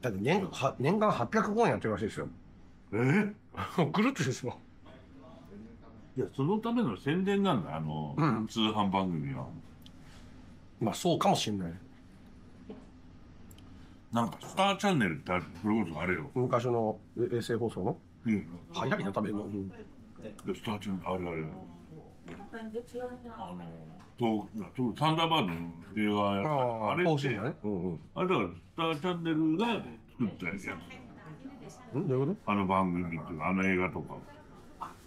だって年は年間800本やってるらしいですよ。え？ーぐるっとですよ。いや、そのための宣伝なんだ、あの、うん通販番組は。まあそうかもしんない。なんか、スターチャンネルってある、それこそあれよ。昔の衛星放送の？うん。早いな、食べるの。うんでスターチャンネル、あれあれ。あの、ととサンダーバードの映画やったあれって、ね。うんうん。あれだから、スターチャンネルが作ったやつ。んどういうこあの番組っていうか、あの映画とか、と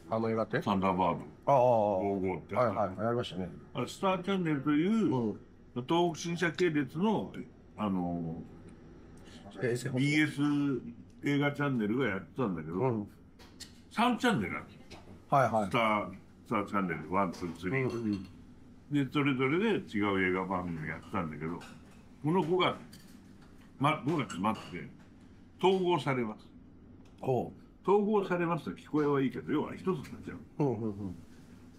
あの映画って？あサンダーバーあ、あドあ、55ってはいはい、やりましたね。あれスターチャンネルという、うん。東北新社系列の、あの。BS 映画チャンネルがやってたんだけど、うん。3チャンネルあるはいはいス。ター、スターチャンネル、1、2、3。うんうん。で、それぞれで違う映画番組をやってたんだけど、この5月、ま、5月末で統合されます。ほ統合されますと聞こえはいいけど、要は一つになっちゃう。う。うんうんうん。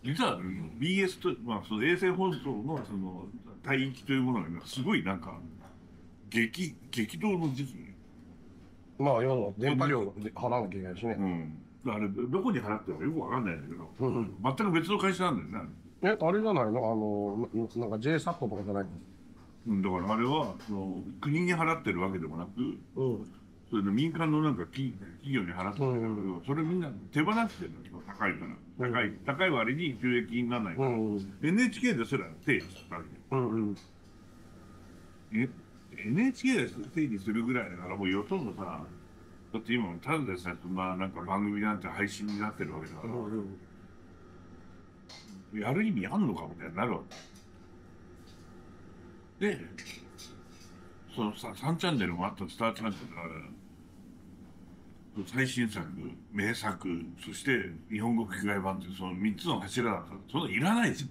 実は BS と、まあ、その衛星放送のその帯域というものが今すごいなんか、激、激動の時期に。まあ、要は電波量で払わなきゃいけないしね。うん。あれ、どこに払ってるかよくわかんないんだけど、うんうん。全く別の会社なんだよね。え、あれじゃないの？あの、ななんか J サットとかじゃないうん、だからあれは、その国に払ってるわけでもなく、のうん。それで民間のなんか企企業に払ってるんだけど、うそれみんな手放してるのよ、高いから。高い、高い割に収益にならないから。うんうん。NHK ですら手にしたわけようんうん。え NHK で整理するぐらいだからもうよそのさだって今ただでさえそんななんか番組なんて配信になってるわけだから、うんやる意味あんのかみたいになるわけでそのさ3チャンネルもあったスターチャンネルが最新作名作そして日本語吹き替え版っていうその3つの柱だったらそんなのいらないじゃ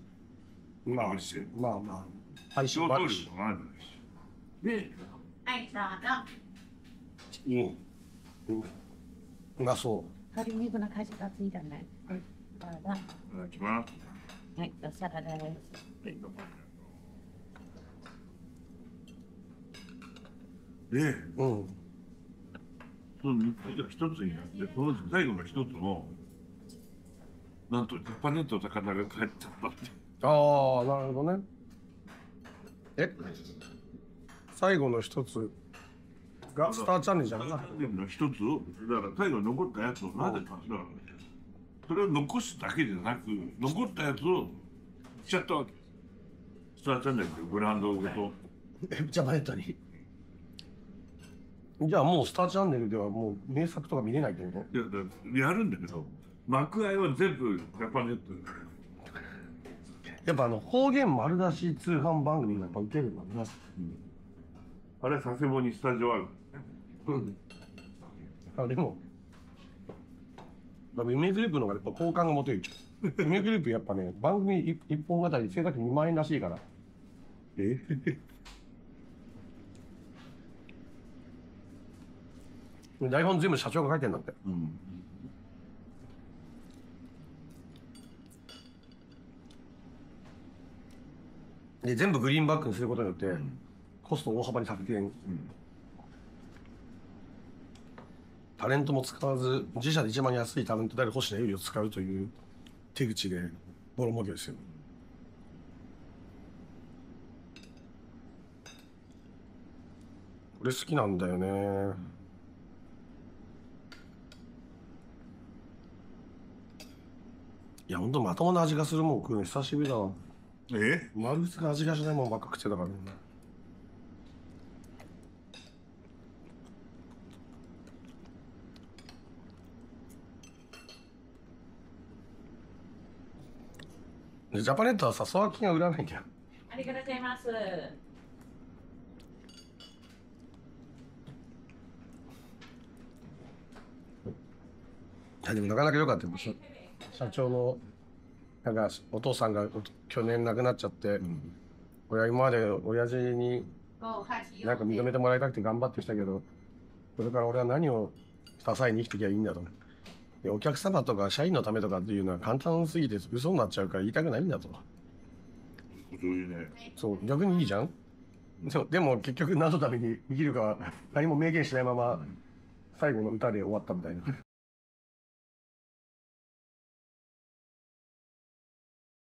んまあまあまあ。配信仕事量もあるし。ではい、どうぞ。もうまあそ鶏肉の味がついたね。はいどうぞ。いただきます。はい、お皿です。はい。どうもで、う。うん。その3つが一つになって、その最後の一つも、なん。とジャパネットの魚が帰っちゃったって。ああ、なるほどね。え最後の一つがスターチャンネルじゃないな。でも一つを、だから最後に残ったやつをなぜか、だからそれを残すだけじゃなく、残ったやつをしちゃったわけ。スターチャンネルってブランドごと。え、ジャパネットに。じゃあもうスターチャンネルではもう名作とか見れないってこといやだからやるんだけど、幕開は全部ジャパネットで。やっぱあの方言丸出し通販番組がやっぱ受けるんだね。あれ、佐世保にスタジオある？うん。あ、でも、まあ、夢グループの方がやっぱ好感が持てる。夢グループやっぱね、番組一一本あたり制作費2万円らしいから。え？台本全部社長が書いてんだって。うん。で、全部グリーンバックにすることによって、コストを大幅に削減。タレントも使わず、自社で一番安いタレントである星野由里を使うという手口で、ボロ儲けですよ。これ好きなんだよね。いや、ほんとまともな味がするもん食うの久しぶりだわ。え？丸二が味がしないもんばっか食ってたからね。ジャパネットはさ、粗悪品は売らないんだよ。ありがとうございます。でもなかなか良かったよ。社社長の、なんかお父さんが去年亡くなっちゃって、俺は今まで親父になんか認めてもらいたくて頑張ってきたけど、これから俺は何を支えに生きてきゃいいんだと。でお客様とか社員のためとかっていうのは簡単すぎて嘘になっちゃうから言いたくないんだと。そういうね。そう、逆にいいじゃん？そうでも結局何のために生きるかは何も明言しないまま最後の歌で終わったみたいな